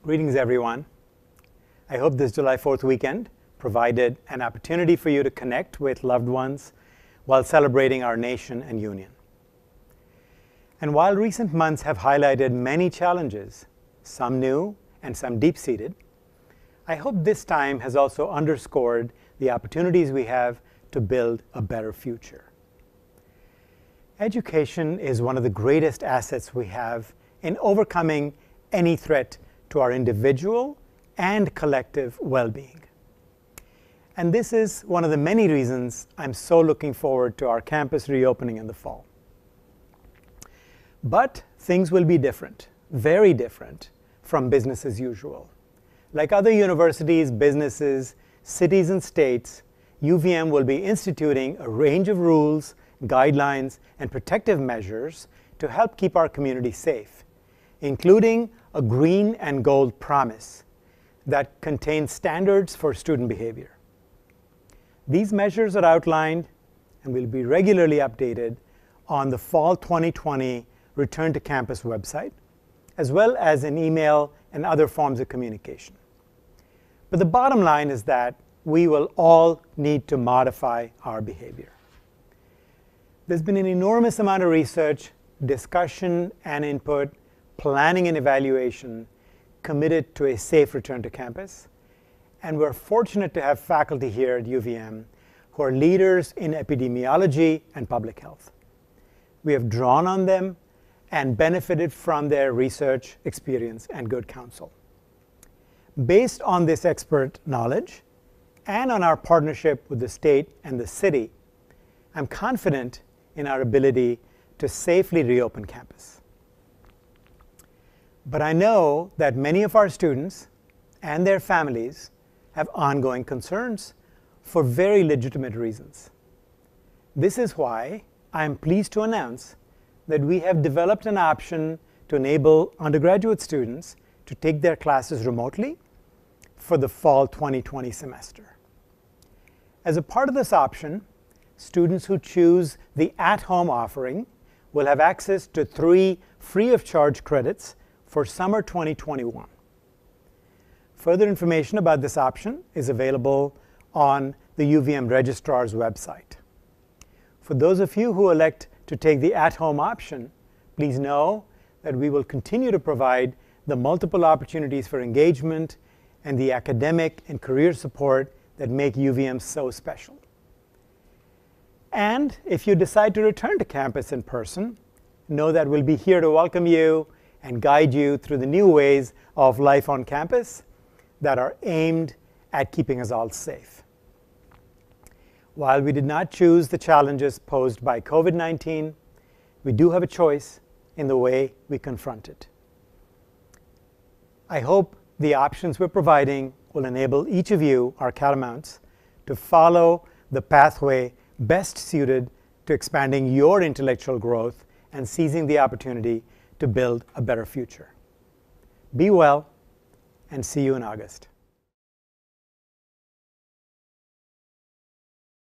Greetings, everyone. I hope this July 4th weekend provided an opportunity for you to connect with loved ones while celebrating our nation and union. And while recent months have highlighted many challenges, some new and some deep seated, I hope this time has also underscored the opportunities we have to build a better future. Education is one of the greatest assets we have in overcoming any threat to our individual and collective well being. And this is one of the many reasons I'm so looking forward to our campus reopening in the fall. But things will be different, very different from business as usual. Like other universities, businesses, cities, and states, UVM will be instituting a range of rules, guidelines, and protective measures to help keep our community safe, including a green and gold promise that contains standards for student behavior. These measures are outlined and will be regularly updated on the fall 2020 Return to Campus website, as well as in email and other forms of communication. But the bottom line is that we will all need to modify our behavior. There's been an enormous amount of research, discussion, and input, planning and evaluation committed to a safe return to campus. And we're fortunate to have faculty here at UVM who are leaders in epidemiology and public health. We have drawn on them and benefited from their research, experience, and good counsel. Based on this expert knowledge and on our partnership with the state and the city, I'm confident in our ability to safely reopen campus. But I know that many of our students and their families have ongoing concerns for very legitimate reasons. This is why I am pleased to announce that we have developed an option to enable undergraduate students to take their classes remotely for the fall 2020 semester. As a part of this option, students who choose the at-home offering will have access to three free of charge credits for summer 2021. Further information about this option is available on the UVM registrar's website. For those of you who elect to take the at-home option, please know that we will continue to provide the multiple opportunities for engagement and the academic and career support that make UVM so special. And if you decide to return to campus in person, know that we'll be here to welcome you and guide you through the new ways of life on campus that are aimed at keeping us all safe. While we did not choose the challenges posed by COVID 19, we do have a choice in the way we confront it. I hope the options we're providing will enable each of you, our catamounts, to follow the pathway best suited to expanding your intellectual growth and seizing the opportunity to build a better future. Be well and see you in August.